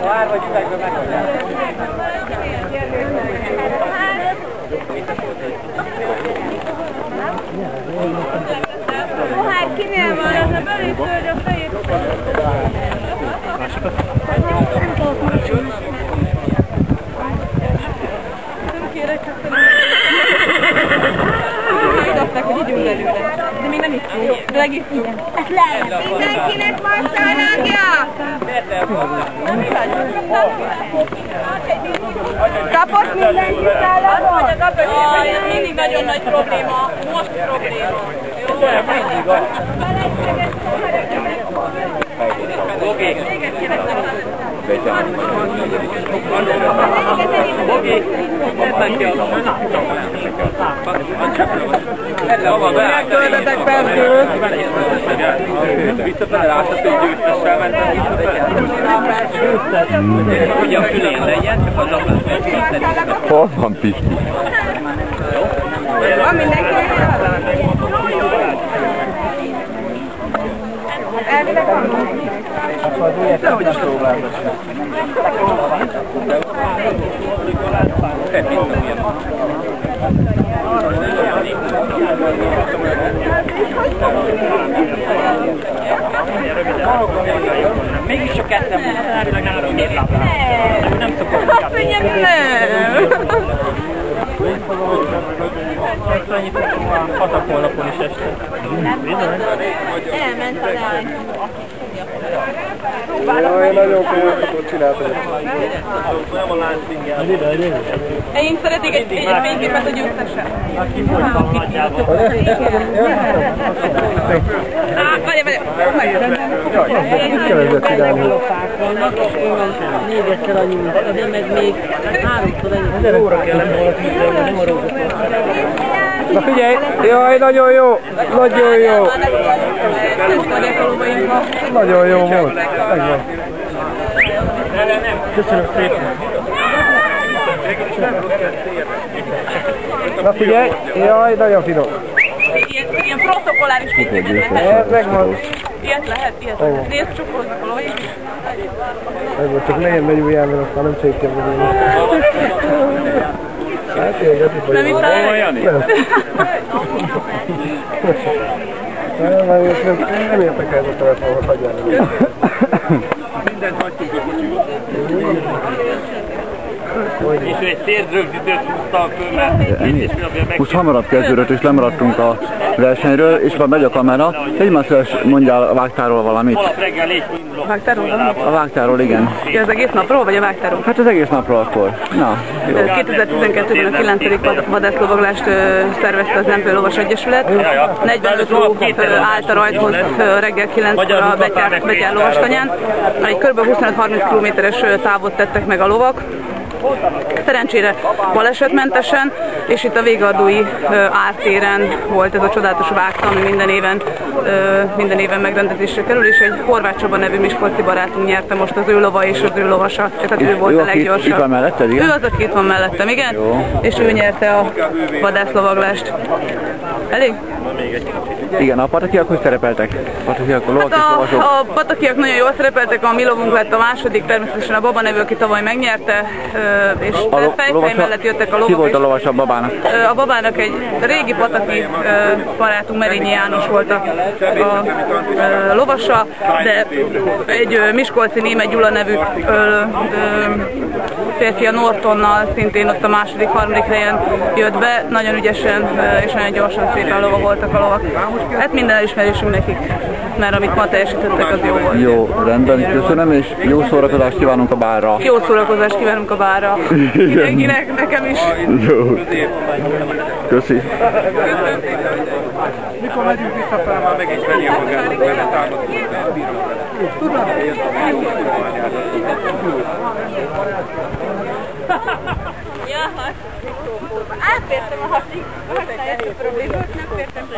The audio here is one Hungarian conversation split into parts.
Vár vagy üvegből megoldják. Hát kinél van, az a belé tölgy a fejét. Nem kérek, csak Megdobták, hogy De még nem iszunk. De megiszunk. Ez lehet. Mindenkinek van szalagja? Kapott mindenki szalagot? Ez mindig nagyon nagy probléma. Most probléma. Bogi! Megtöltetek felszőt! Visszafele látszott, hogy győztessel mentem visszafele. Ugye a fülén legyen, csak az a Hol van Pisti? Van szalagot? Elvileg van mindenkinek. Dehogy is próbálkozz. Mégis csak ketten van, elvileg nálam két lábán. Nem szokott Azt mondja, nem. Ezt annyit a patakolnapon is este. Elment a lány. Jaj, nagyon komolyan csináltad. Nem a láncingel. Én szeretnék egy, egy fényképet a győztesen. Aki volt a nagyjában. Á, várj, várj. Mit kell ezzel csinálni? Még egyszer annyi, de meg még háromszor ennyi. Óra kellene volna tízre, nem arról Na figyelj! Jaj, nagyon jó! Nagyon jó! Nagyon jó volt. Megvan. Köszönöm szépen. Na figyelj! Jaj, nagyon finom. Ilyen, ilyen protokolláris fényképet lehet. Ez megvan. Ilyet lehet, ilyet lehet. Nézd, csukolnak valahogy. Megvan, csak legyen megy ujján, mert aztán nem szépen vagyunk. Hát én gyakorlatilag Nem itt áll? Jani? Nem. Nem, nem, nem, nem értek el a telefonhoz, hagyjál. Mindent hagytuk a És ő egy térdrögzítőt húzta föl, mert. Most hamarabb kezdődött, és lemaradtunk a versenyről, és már megy a kamera. Egymás mondjál a vágtáról valamit. Holnap reggel. Vágtáról? A vágtáról, igen. Ja, az egész napról, vagy a vágtáról? Hát az egész napról akkor. Na, jó. 2012-ben a 9. vad- vadászlovaglást szervezte az Empő Lovas Egyesület. 45 ló állt a rajthoz reggel 9-kor a Betyár, Betyár lovastanyán. Egy kb. 25-30 kilométeres ö, távot tettek meg a lovak. Szerencsére balesetmentesen, és itt a végadói ártéren volt ez a csodálatos vágta, ami minden éven, minden éven megrendezésre kerül, és egy Horváth Csaba nevű miskolci barátunk nyerte most az ő lova és az ő lovasa, tehát ő volt Ő, a leggyorsabb. itt van melletted, igen? Ő az, aki itt van mellettem, igen, Jó. és ő nyerte a vadászlovaglást. Elég? Igen, a patakiak hogy szerepeltek? Patakiak, a lovak Hát a, a patakiak nagyon jól szerepeltek, a mi lovunk lett a második, természetesen a Baba nevű, aki tavaly megnyerte, és A lo- fejfej mellett jöttek a Ki lovak. volt a és- lovasabb babának? A babának egy régi pataki barátunk, Merényi János volt a, a ö, lovasa, de egy Miskolci német Gyula nevű ö, ö, férfi a Nortonnal szintén ott a második, harmadik helyen jött be. Nagyon ügyesen és nagyon gyorsan szépen lova voltak a lovak. Hát minden elismerésünk nekik, mert amit ma teljesítettek, az jó volt. Jó, rendben, köszönöm, és jó szórakozást kívánunk a bárra. Jó szórakozást kívánunk a bárra. Mindenkinek, nekem is. Jó. Köszi. Mikor megyünk visszafele, már megismeri a magát, vele támadunk. Ja, hát. Átértem a hasig, használják a problémát, nem fértem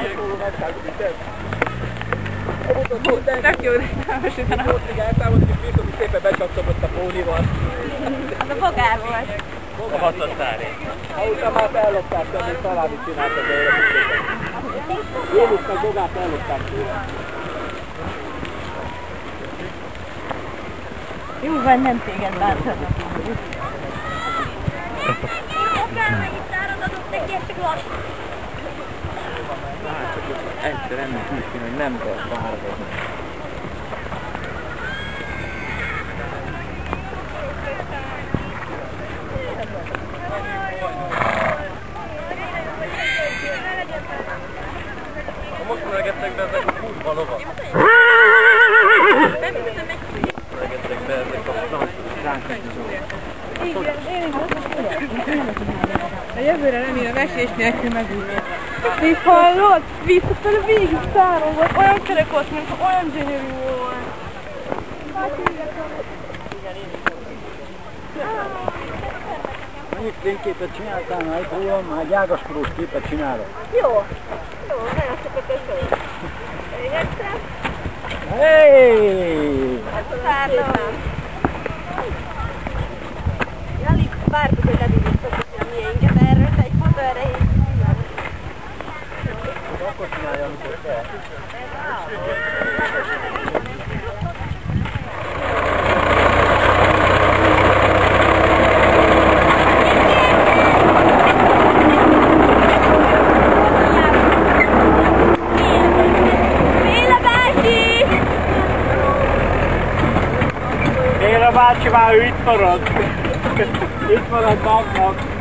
Tök jó, most utána. Eltávozik, és biztos, hogy szépen becsaptomott a pólival. Az a fogár volt. A hatattári. Ha utána már ellopták, de még szalámit csináltak belőle. Jélusnak bogát ellopták tőle. Jó, van nem téged láthatok. Egyszer ennek úgy hogy nem kell várakozni. Most öregettek be ezek a kurva lovak. Öregettek be ezek a frankok. A jövőre remélem esés nélkül megújul. Mi hallod? Visszafelé végig száron volt. Olyan kerek volt, mint olyan gyönyörű volt. Mondjuk fényképet csináltál már rólam, már egy ágaskodós képet csinálok. Jó. Jó, nagyon sokat köszönöm. Hey! Vártam. Alig vártuk, hogy ledíjítottuk a miénket erről, de egy fotó erejéig. Akkor csinálja, amikor kell. Béla bácsi! Béla bácsi már ő itt marad. Itt marad magnak.